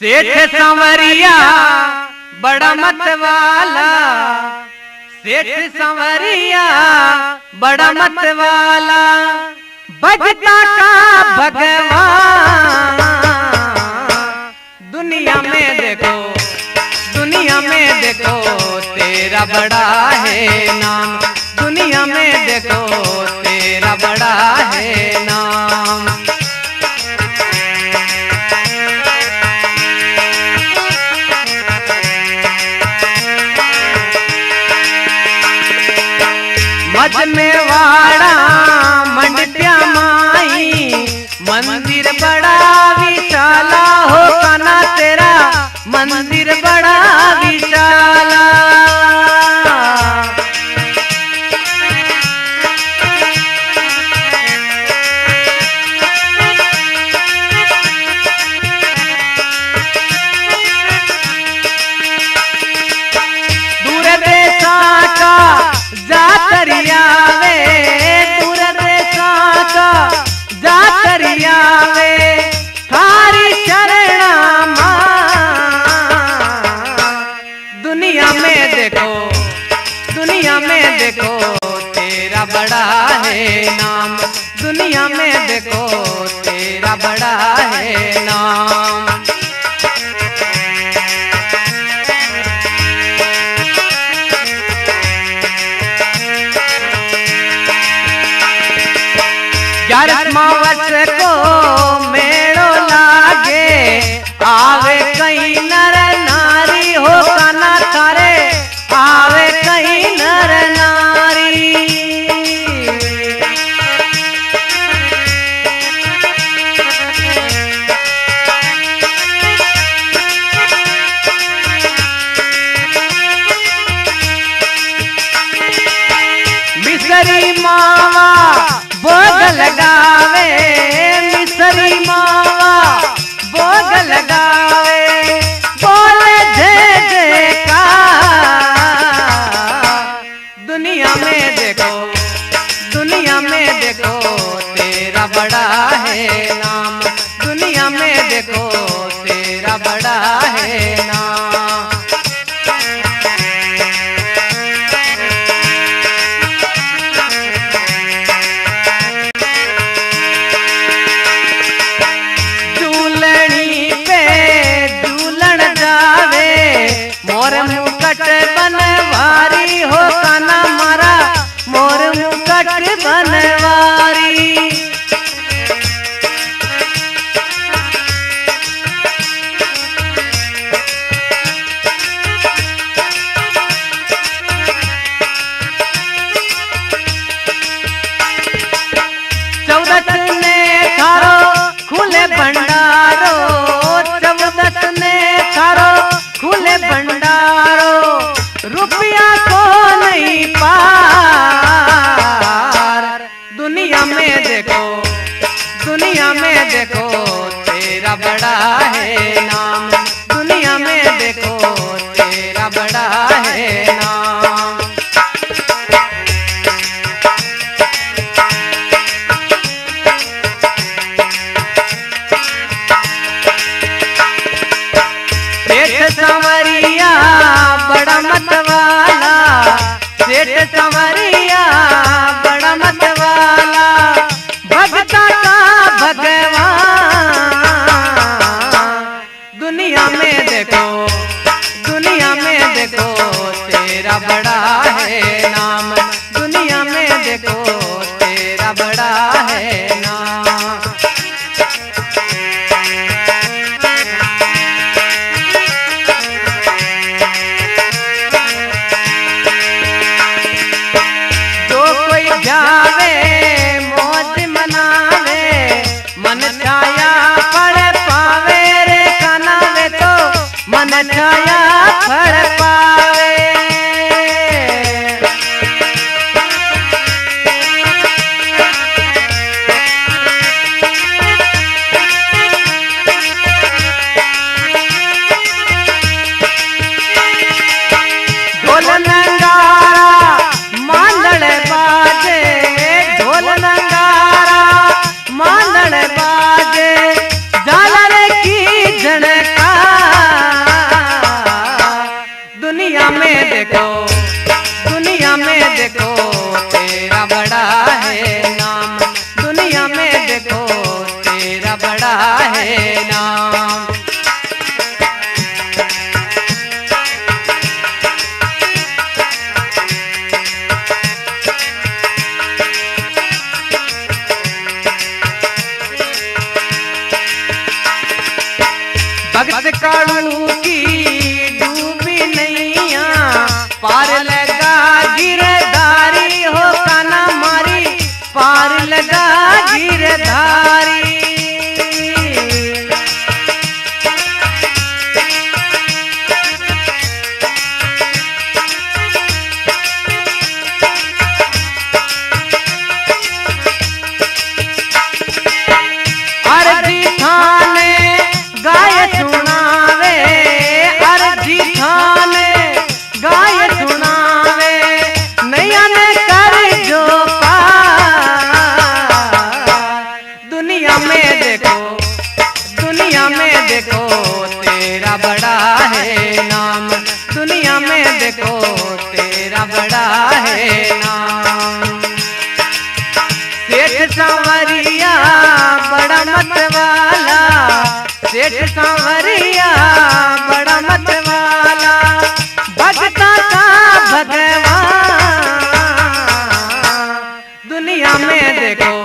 सेठ संवरिया, बड़ा मत वाला सेठ संवरिया, बड़ा मत वाला बजता का भगवान। दुनिया में देखो, दुनिया में देखो, तेरा बड़ा है नाम। मज में देखो, दुनिया में देखो, तेरा बड़ा है नाम। दुनिया में देखो, तेरा बड़ा है नाम। मावा भोग लगावे मिसरी मावा। भोग लगावे बोले जय जयकार दुनिया में देखो दुनिया में देखो तेरा बड़ा है नाम। दुनिया में देखो तेरा बड़ा है नाम। मुकट बनवारी देखो दुनिया में देखो, तेरा बड़ा है नाम। दुनिया में देखो, तेरा बड़ा है नाम। बड़ा मत वाला सेठ तेरा बड़ा में देखो, दुनिया में देखो, तेरा बड़ा है नाम। दुनिया में देखो, तेरा बड़ा है नाम। सेठ सांवरिया, बड़ा मत वाला सेठ सांवरिया, बड़ा मत वाला भगता का भगवान। दुनिया में देखो